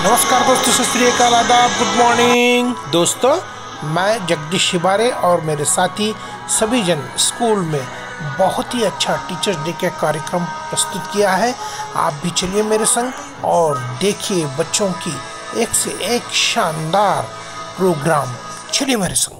नमस्कार दोस्तों, सत आदाब गुड मॉर्निंग दोस्तों, मैं जगदीश शिवारे और मेरे साथी सभी जन स्कूल में बहुत ही अच्छा टीचर्स डे का कार्यक्रम प्रस्तुत किया है। आप भी चलिए मेरे संग और देखिए बच्चों की एक से एक शानदार प्रोग्राम चलिए मेरे संग।